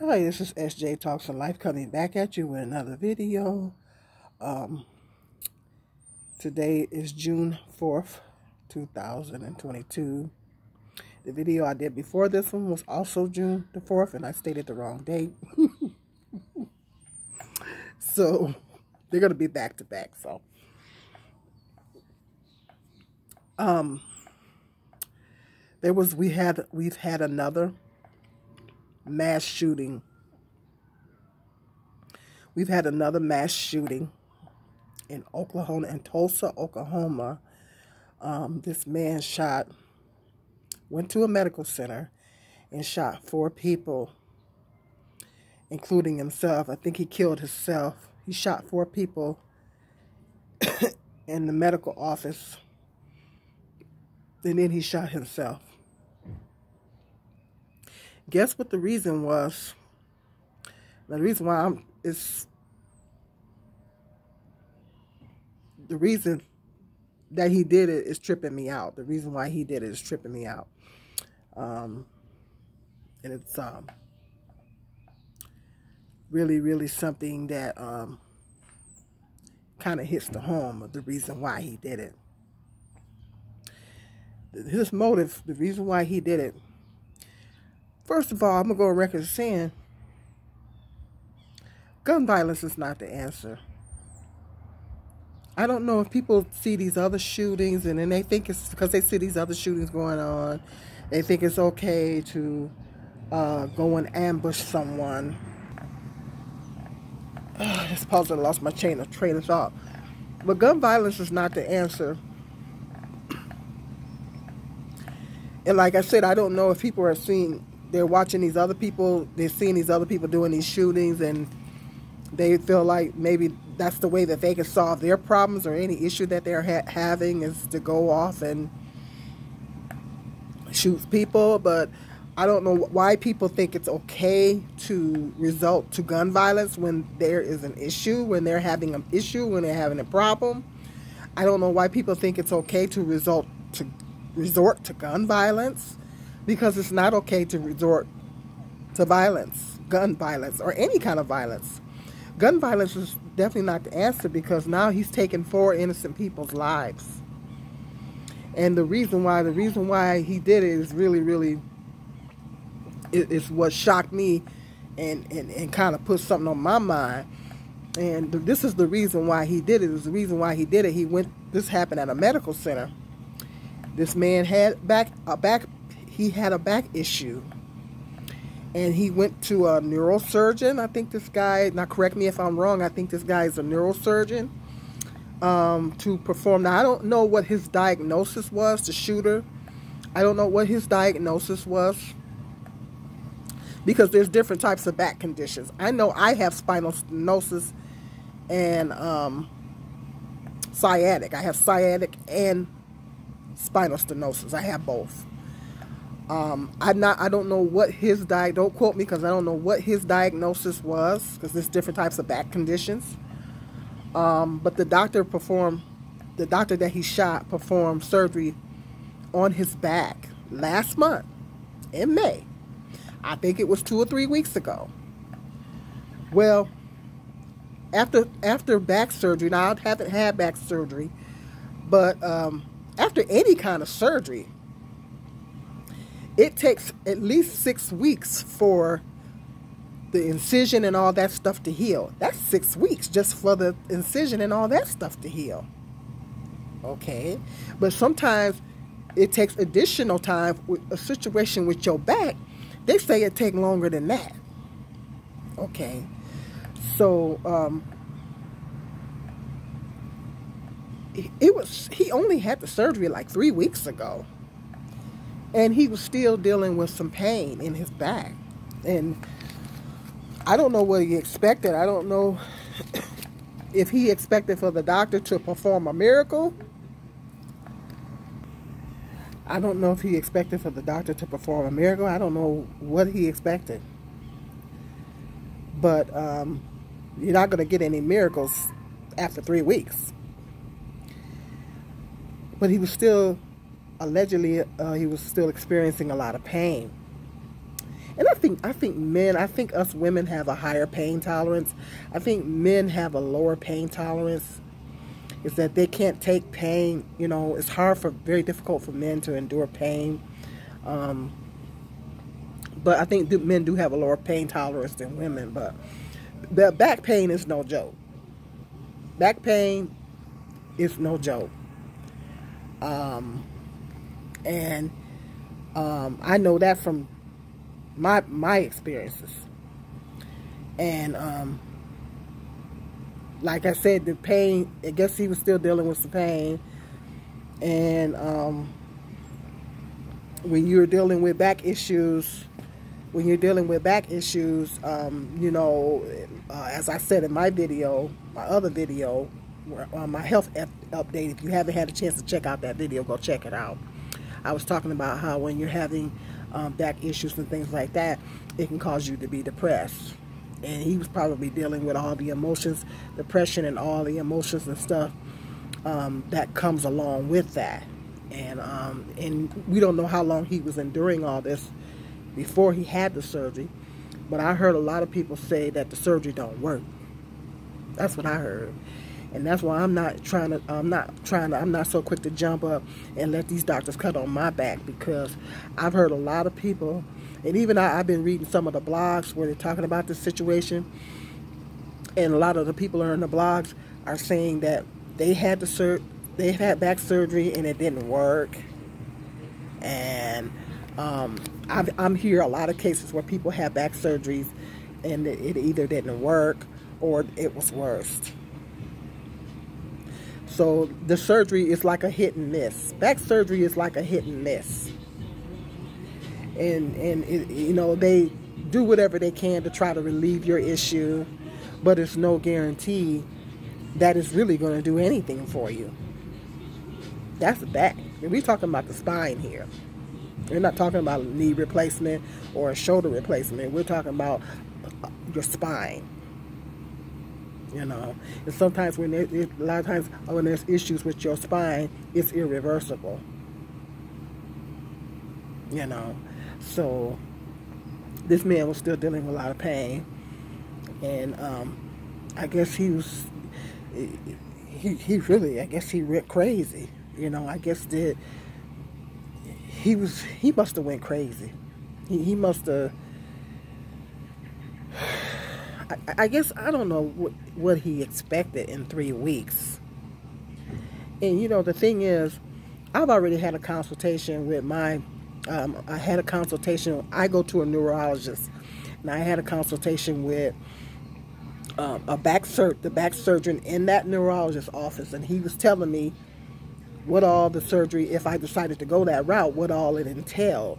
Hi, this is SJ Talks and Life coming back at you with another video. Um, today is June 4th, 2022. The video I did before this one was also June the 4th, and I stated the wrong date. so, they're going to be back to back. So, um, there was, we had, we've had another mass shooting. We've had another mass shooting in Oklahoma, in Tulsa, Oklahoma. Um, this man shot, went to a medical center and shot four people, including himself. I think he killed himself. He shot four people in the medical office, and then he shot himself. Guess what the reason was? The reason why I'm is the reason that he did it is tripping me out. The reason why he did it is tripping me out. Um, and it's um, really, really something that um, kind of hits the home of the reason why he did it. His motive, the reason why he did it, First of all, I'm going to go record saying gun violence is not the answer. I don't know if people see these other shootings and then they think it's because they see these other shootings going on, they think it's okay to uh, go and ambush someone. Oh, this I lost my chain of train of thought. But gun violence is not the answer. And like I said, I don't know if people are seeing they're watching these other people, they're seeing these other people doing these shootings, and they feel like maybe that's the way that they can solve their problems or any issue that they're ha having is to go off and shoot people. But I don't know why people think it's okay to result to gun violence when there is an issue, when they're having an issue, when they're having a problem. I don't know why people think it's okay to result to resort to gun violence because it's not okay to resort to violence, gun violence, or any kind of violence. Gun violence is definitely not the answer because now he's taken four innocent people's lives. And the reason why, the reason why he did it is really, really, is what shocked me and, and, and kind of put something on my mind. And this is the reason why he did it. Is the reason why he did it. He went. This happened at a medical center. This man had back a back he had a back issue. And he went to a neurosurgeon. I think this guy, now correct me if I'm wrong, I think this guy is a neurosurgeon um, to perform. Now, I don't know what his diagnosis was, the shooter. I don't know what his diagnosis was because there's different types of back conditions. I know I have spinal stenosis and um, sciatic. I have sciatic and spinal stenosis. I have both. Um, I not I don't know what his di don't quote me because I don't know what his diagnosis was because there's different types of back conditions. Um, but the doctor performed the doctor that he shot performed surgery on his back last month in May. I think it was two or three weeks ago. Well, after after back surgery, now I haven't had back surgery, but um, after any kind of surgery, it takes at least six weeks for the incision and all that stuff to heal. That's six weeks just for the incision and all that stuff to heal. Okay? But sometimes it takes additional time with a situation with your back. They say it take longer than that. Okay. So, um, it was, he only had the surgery like three weeks ago and he was still dealing with some pain in his back. And i don't know what he expected. I don't know if he expected for the doctor to perform a miracle. I don't know if he expected for the doctor to perform a miracle. I don't know what he expected. But um, you're not going to get any miracles after three weeks. But he was still allegedly uh, he was still experiencing a lot of pain. and I think I think men, I think us women have a higher pain tolerance. I think men have a lower pain tolerance. Is that they can't take pain. You know, it's hard for very difficult for men to endure pain. Um, but I think men do have a lower pain tolerance than women. But the back pain is no joke. Back pain is no joke. Um, and um, I know that from my my experiences. And um, like I said, the pain. I guess he was still dealing with some pain. And um, when you're dealing with back issues, when you're dealing with back issues, um, you know, uh, as I said in my video, my other video, uh, my health update. If you haven't had a chance to check out that video, go check it out. I was talking about how when you're having um, back issues and things like that, it can cause you to be depressed. And he was probably dealing with all the emotions, depression, and all the emotions and stuff um, that comes along with that. And um, and we don't know how long he was enduring all this before he had the surgery. But I heard a lot of people say that the surgery don't work. That's what I heard and that's why I'm not trying to I'm not trying to I'm not so quick to jump up and let these doctors cut on my back because I've heard a lot of people and even I, have been reading some of the blogs where they're talking about this situation and a lot of the people are in the blogs are saying that they had the sur- they've had back surgery and it didn't work. And um, I've, I'm hear a lot of cases where people have back surgeries and it, it either didn't work or it was worse so the surgery is like a hit and miss. Back surgery is like a hit and miss. And, and it, you know, they do whatever they can to try to relieve your issue, but it's no guarantee that it's really going to do anything for you. That's the back. We're talking about the spine here. We're not talking about knee replacement or a shoulder replacement. We're talking about your spine. You know, and sometimes when there, a lot of times when there's issues with your spine, it's irreversible. You know, so this man was still dealing with a lot of pain, and um, I guess he was he he really I guess he went crazy. You know, I guess that he was he must have went crazy. He he must have I, I guess I don't know what, what he expected in three weeks. And you know, the thing is, I've already had a consultation with my. Um, I had a consultation. I go to a neurologist, and I had a consultation with um, a back sur- the back surgeon in that neurologist office, and he was telling me what all the surgery, if I decided to go that route, what all it entailed.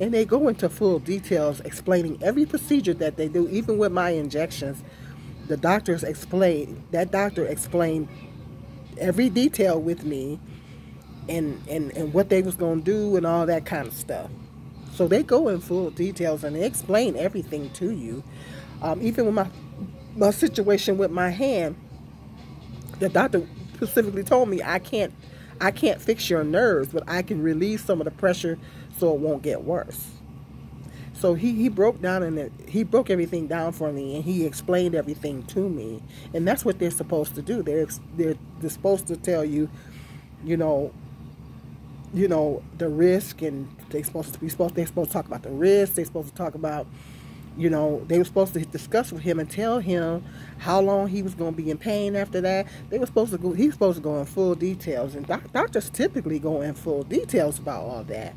And they go into full details explaining every procedure that they do, even with my injections. The doctors explain, that doctor explained every detail with me and, and, and what they was going to do and all that kind of stuff. So they go in full details and they explain everything to you. Um, even with my, my situation with my hand, the doctor specifically told me I can't I can't fix your nerves, but I can release some of the pressure so it won't get worse. So he, he broke down and he broke everything down for me and he explained everything to me. And that's what they're supposed to do. They're, they're, they're supposed to tell you, you know, you know, the risk and they're supposed to be supposed they're supposed to talk about the risk, they're supposed to talk about you know, they were supposed to discuss with him and tell him how long he was going to be in pain after that. They were supposed to go, he was supposed to go in full details. And doc, doctors typically go in full details about all that.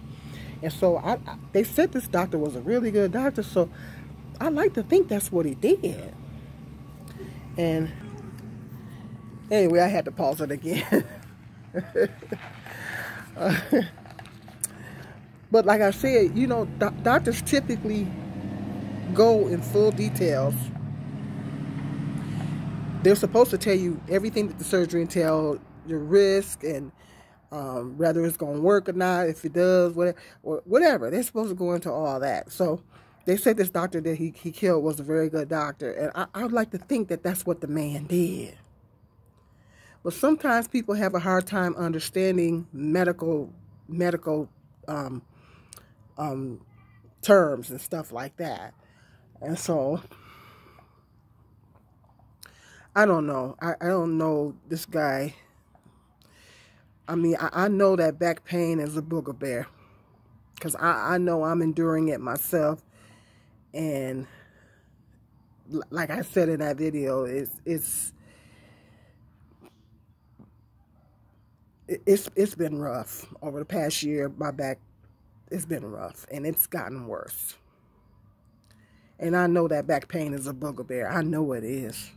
And so I, I, they said this doctor was a really good doctor. So I like to think that's what he did. And anyway, I had to pause it again. uh, but like I said, you know, do doctors typically go in full details. They're supposed to tell you everything that the surgery entails, your risk, and um, whether it's going to work or not, if it does, whatever, whatever. They're supposed to go into all that. So they said this doctor that he, he killed was a very good doctor. And I, I would like to think that that's what the man did. But sometimes people have a hard time understanding medical medical um, um, terms and stuff like that. And so I don't know. I, I don't know this guy. I mean, I, I know that back pain is a booger bear. Because I, I know I'm enduring it myself. And like I said in that video, it's it's it's it's been rough over the past year. My back, it's been rough, and it's gotten worse. And I know that back pain is a booger bear. I know it is,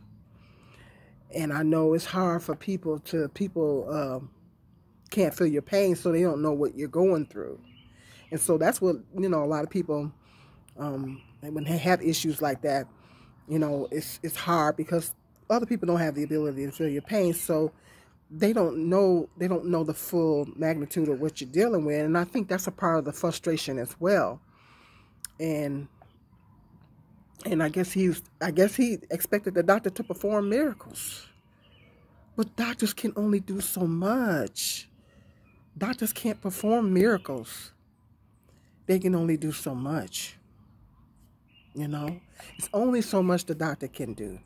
and I know it's hard for people to people um, can't feel your pain, so they don't know what you're going through, and so that's what you know. A lot of people, um, when they have issues like that, you know, it's it's hard because other people don't have the ability to feel your pain, so they don't know they don't know the full magnitude of what you're dealing with. And i think that's a part of the frustration as well. And and i guess he's i guess he expected the doctor to perform miracles. But doctors can only do so much doctors can't perform miracles they can only do so much you know it's only so much the doctor can do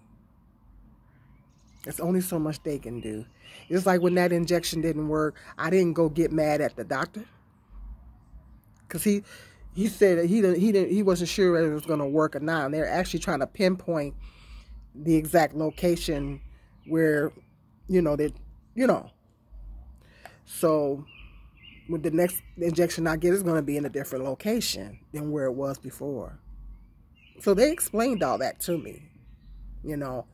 it's only so much they can do. It's like when that injection didn't work, I didn't go get mad at the doctor. Cause he he said that he didn't he didn't he wasn't sure whether it was gonna work or not. And they're actually trying to pinpoint the exact location where, you know, that you know. So the next injection I get is gonna be in a different location than where it was before. So they explained all that to me, you know.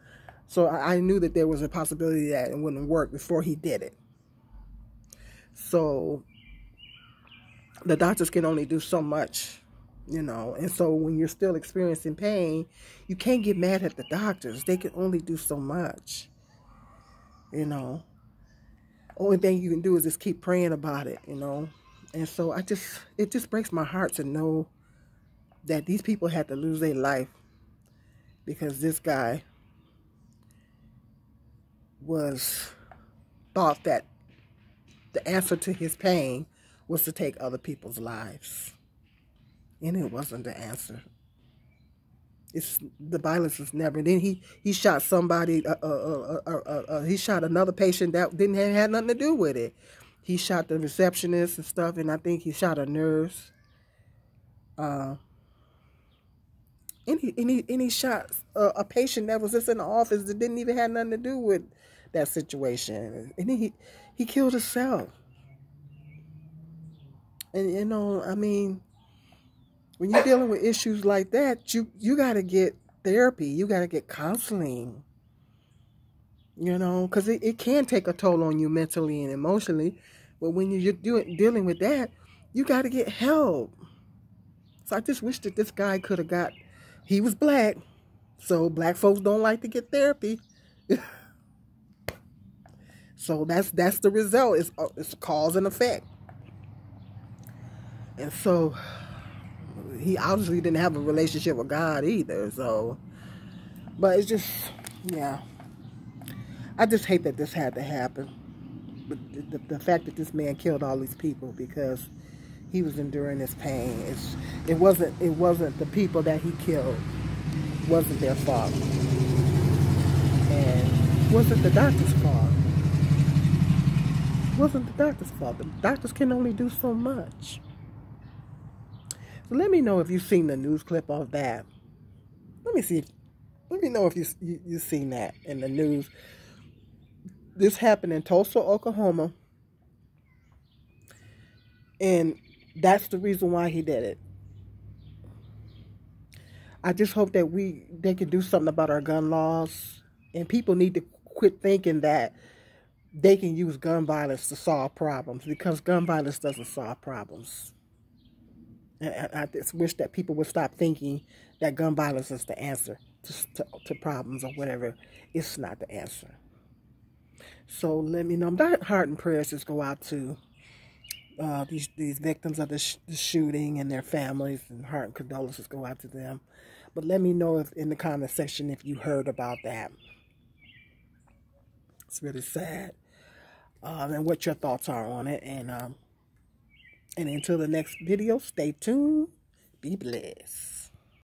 So I knew that there was a possibility that it wouldn't work before he did it. So the doctors can only do so much, you know. And so when you're still experiencing pain, you can't get mad at the doctors. They can only do so much, you know. Only thing you can do is just keep praying about it, you know. And so I just, it just breaks my heart to know that these people had to lose their life because this guy was thought that the answer to his pain was to take other people's lives. And it wasn't the answer. It's the violence is never. And Then he he shot somebody. Uh uh, uh, uh, uh, he shot another patient that didn't have had nothing to do with it. He shot the receptionist and stuff, and I think he shot a nurse. Uh, and he and he, and he shot a, a patient that was just in the office that didn't even have nothing to do with that situation. And he he killed himself. And you know, I mean, when you're dealing with issues like that, you you got to get therapy. You got to get counseling. You know, because it, it can take a toll on you mentally and emotionally. But when you're doing dealing with that, you got to get help. So I just wish that this guy could have got. He was black, so black folks don't like to get therapy. So that's that's the result. It's it's cause and effect. And so he obviously didn't have a relationship with God either. So, but it's just yeah. I just hate that this had to happen. But the, the, the fact that this man killed all these people because he was enduring this pain. It's it wasn't it wasn't the people that he killed wasn't their fault. And wasn't the doctor's fault wasn't the doctor's fault. The doctors can only do so much. So let me know if you've seen the news clip of that. Let me see. Let me know if you, you you've seen that in the news. This happened in Tulsa, Oklahoma. And that's the reason why he did it. I just hope that we they can do something about our gun laws. And people need to quit thinking that they can use gun violence to solve problems because gun violence doesn't solve problems. I just wish that people would stop thinking that gun violence is the answer to, to, to problems or whatever. It's not the answer. So let me know. My heart and prayers just go out to uh, these these victims of the, sh the shooting and their families, and heart and condolences go out to them. But let me know if in the comment section if you heard about that. It's really sad um, and what your thoughts are on it. And um, and until the next video, stay tuned. Be blessed.